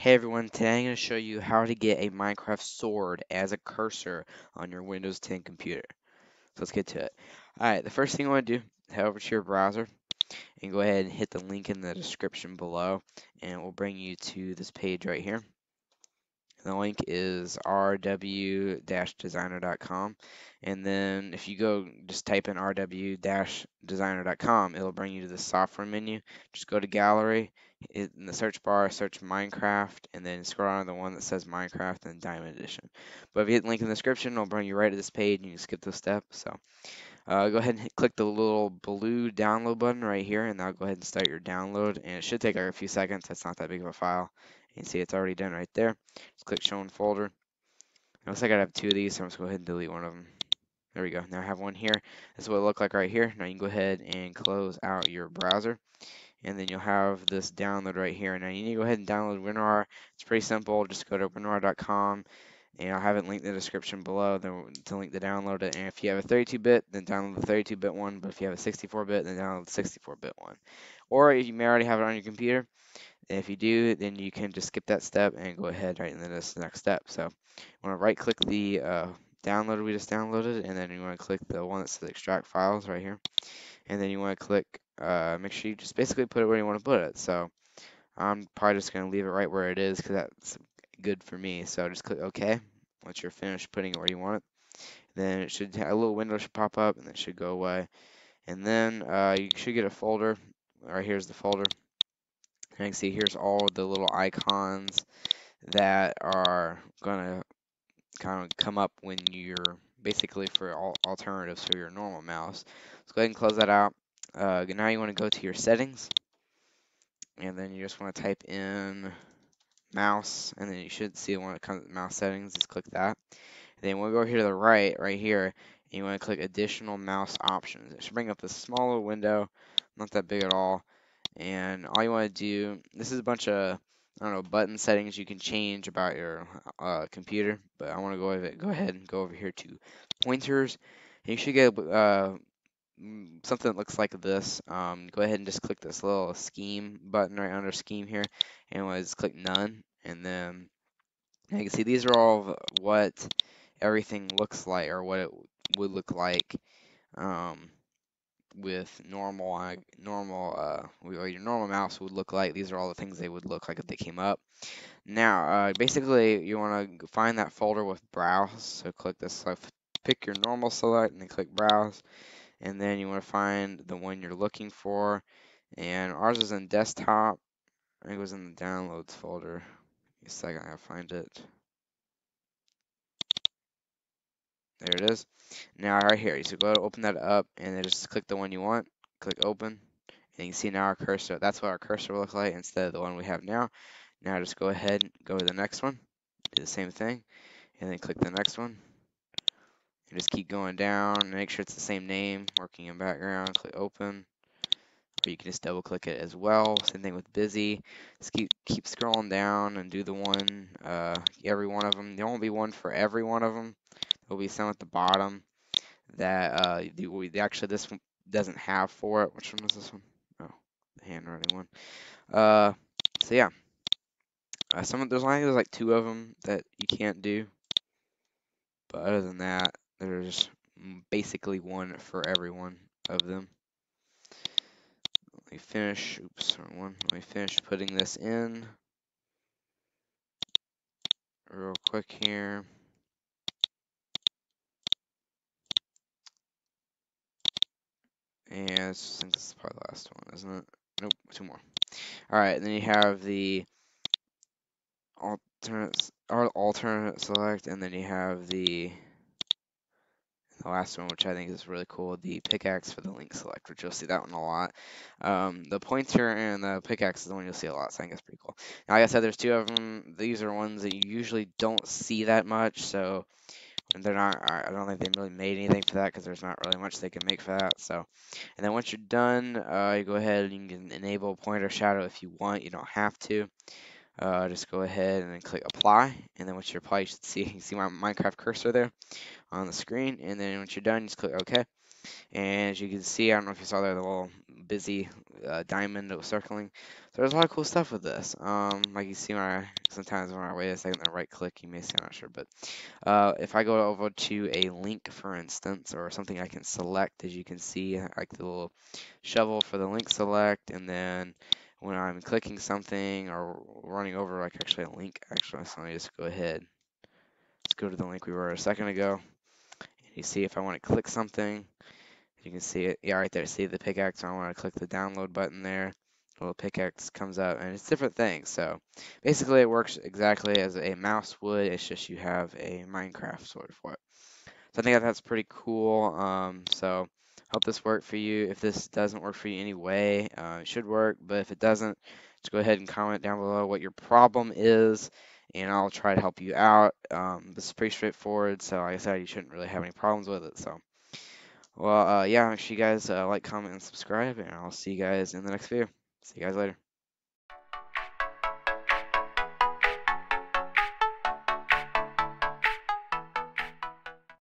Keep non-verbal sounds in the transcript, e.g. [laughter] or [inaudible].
Hey everyone, today I'm going to show you how to get a Minecraft sword as a cursor on your Windows 10 computer. So let's get to it. Alright, the first thing you want to do, head over to your browser and go ahead and hit the link in the description below and it will bring you to this page right here. The link is rw-designer.com and then if you go just type in rw-designer.com it'll bring you to the software menu. Just go to gallery in the search bar, search Minecraft, and then scroll down to the one that says Minecraft and Diamond Edition. But if you hit the link in the description, it'll bring you right to this page, and you can skip the step. So uh, go ahead and hit, click the little blue download button right here, and that'll go ahead and start your download. And it should take like a few seconds. It's not that big of a file. You can see it's already done right there. Just click Show in Folder. It looks like I have two of these, so I'm just going to go ahead and delete one of them. There we go. Now I have one here. This is what it looked like right here. Now you can go ahead and close out your browser and then you'll have this download right here. Now you need to go ahead and download WinRAR. It's pretty simple. Just go to winrar.com and I'll have it linked in the description below to link to download. And if you have a 32-bit, then download the 32-bit one. But if you have a 64-bit, then download the 64-bit one. Or you may already have it on your computer. And if you do, then you can just skip that step and go ahead right into this next step. So you want to right-click the uh, download we just downloaded, and then you want to click the one that says extract files right here. And then you want to click uh, make sure you just basically put it where you want to put it. So I'm probably just going to leave it right where it is because that's good for me. So just click OK once you're finished putting it where you want it. Then it should a little window should pop up and it should go away. And then uh, you should get a folder. Right here's the folder. And you can see here's all the little icons that are going to kind of come up when you're basically for all alternatives for your normal mouse. Let's go ahead and close that out. Uh, now you want to go to your settings, and then you just want to type in mouse, and then you should see one that comes with mouse settings. Just click that. And then we'll go here to the right, right here, and you want to click additional mouse options. It should bring up this smaller window, not that big at all. And all you want to do, this is a bunch of I don't know button settings you can change about your uh, computer, but I want to go over, go ahead and go over here to pointers. And you should get uh, something that looks like this, um, go ahead and just click this little scheme button right under scheme here, and we'll just click none, and then you can see these are all what everything looks like, or what it would look like um, with normal, normal, uh, your normal mouse would look like. These are all the things they would look like if they came up. Now, uh, basically, you want to find that folder with browse. So click this, so pick your normal select, and then click browse and then you want to find the one you're looking for and ours is in desktop I think it was in the downloads folder Give a second I gotta find it there it is now right here so go to open that up and then just click the one you want click open and you can see now our cursor that's what our cursor will look like instead of the one we have now now just go ahead and go to the next one do the same thing and then click the next one and just keep going down, make sure it's the same name, working in background, click open. Or you can just double click it as well. Same thing with busy. Just keep keep scrolling down and do the one, uh, every one of them. There won't be one for every one of them. There'll be some at the bottom that uh, actually this one doesn't have for it. Which one is this one? Oh, the handwriting one. Uh, so yeah. Uh, some of, there's only there's like two of them that you can't do, but other than that, there's basically one for every one of them. Let me finish, oops, one. Let me finish putting this in real quick here. And I think this is probably the last one, isn't it? Nope, two more. All right, then you have the alternate, alternate select, and then you have the the last one, which I think is really cool, the pickaxe for the link select, which you'll see that one a lot. Um, the pointer and the pickaxe is the one you'll see a lot, so I think it's pretty cool. Now, like I said, there's two of them. These are ones that you usually don't see that much, so they're not, I don't think they really made anything for that because there's not really much they can make for that. So, and then once you're done, uh, you go ahead and you can enable pointer shadow if you want. You don't have to. Uh, just go ahead and then click apply, and then once you apply, you should see [laughs] you see my Minecraft cursor there on the screen, and then once you're done, just click OK. And as you can see, I don't know if you saw there, the little busy uh, diamond that was circling. So there's a lot of cool stuff with this. Um, like you see when I sometimes when I wait a second and right click, you may see I'm not sure, but uh, if I go over to a link, for instance, or something I can select, as you can see, like the little shovel for the link select, and then when I'm clicking something or running over like actually a link, actually, so let me just go ahead. Let's go to the link we were a second ago. And you see if I want to click something, you can see it, yeah, right there. See the pickaxe. I want to click the download button there. Little pickaxe comes up, and it's different things. So basically, it works exactly as a mouse would. It's just you have a Minecraft sort of what. So I think that that's pretty cool. Um, so hope this worked for you. If this doesn't work for you anyway, uh, it should work. But if it doesn't, just go ahead and comment down below what your problem is, and I'll try to help you out. Um, this is pretty straightforward. So like I said, you shouldn't really have any problems with it. So. Well, uh, yeah, make sure you guys uh, like, comment, and subscribe, and I'll see you guys in the next video. See you guys later.